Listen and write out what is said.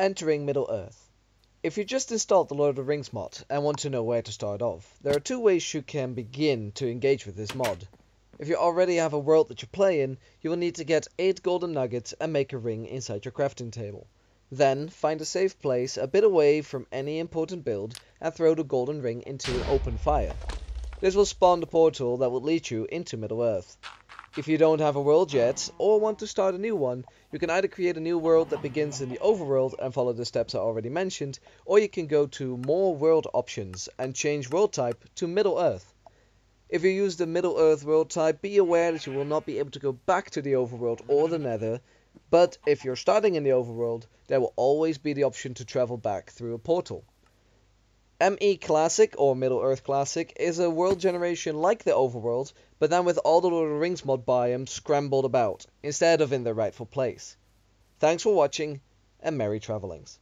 Entering Middle-earth. If you just installed the Lord of the Rings mod and want to know where to start off, there are two ways you can begin to engage with this mod. If you already have a world that you play in, you will need to get 8 golden nuggets and make a ring inside your crafting table. Then, find a safe place a bit away from any important build and throw the golden ring into an open fire. This will spawn the portal that will lead you into Middle-earth. If you don't have a world yet, or want to start a new one, you can either create a new world that begins in the overworld and follow the steps I already mentioned, or you can go to more world options and change world type to Middle-earth. If you use the Middle-earth world type, be aware that you will not be able to go back to the overworld or the nether, but if you're starting in the overworld, there will always be the option to travel back through a portal. ME Classic, or Middle-earth Classic, is a world generation like the Overworld, but then with all the Lord of the Rings mod biomes scrambled about, instead of in their rightful place. Thanks for watching, and merry travellings.